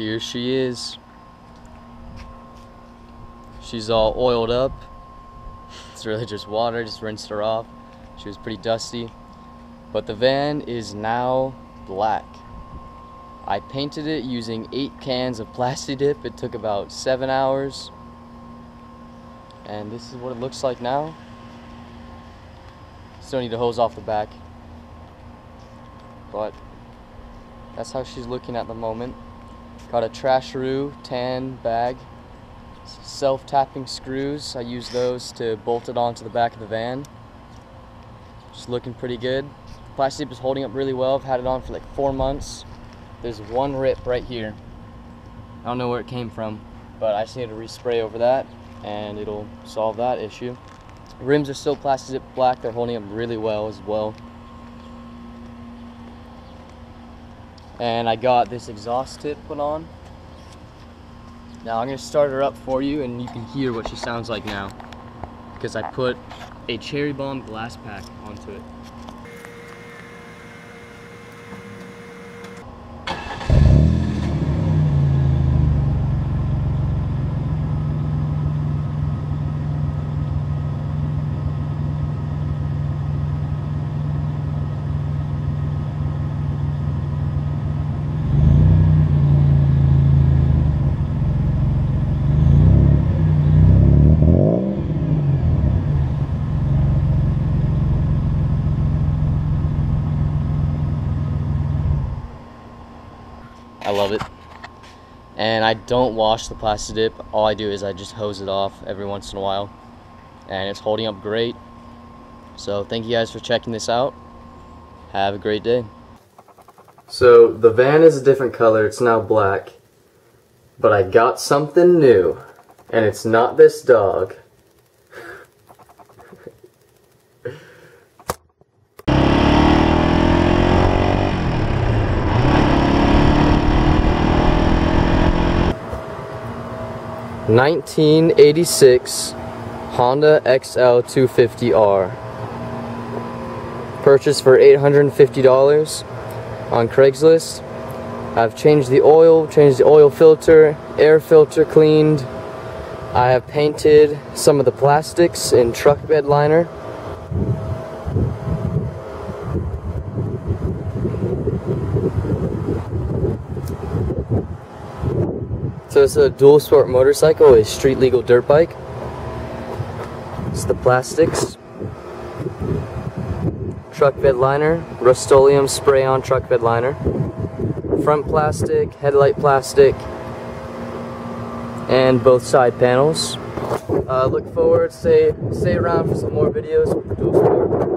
Here she is. She's all oiled up. It's really just water, just rinsed her off. She was pretty dusty. But the van is now black. I painted it using eight cans of Plastidip. It took about seven hours. And this is what it looks like now. Still need to hose off the back. But that's how she's looking at the moment. Got a Trasharoo tan bag. Self-tapping screws. I use those to bolt it onto the back of the van. Just looking pretty good. Plastic is holding up really well. I've had it on for like four months. There's one rip right here. I don't know where it came from, but I just need to respray over that and it'll solve that issue. Rims are still Plastidip black. They're holding up really well as well. And I got this exhaust tip put on. Now I'm to start her up for you and you can hear what she sounds like now. Because I put a cherry bomb glass pack onto it. I love it. And I don't wash the Plastidip. All I do is I just hose it off every once in a while. And it's holding up great. So thank you guys for checking this out. Have a great day. So the van is a different color. It's now black. But I got something new. And it's not this dog. 1986 Honda XL 250R. Purchased for $850 on Craigslist. I've changed the oil, changed the oil filter, air filter cleaned. I have painted some of the plastics in truck bed liner. So it's a dual sport motorcycle, a street legal dirt bike. It's the plastics. Truck bed liner, Rust-Oleum spray on truck bed liner. Front plastic, headlight plastic, and both side panels. Uh, look forward, stay, stay around for some more videos with the dual sport.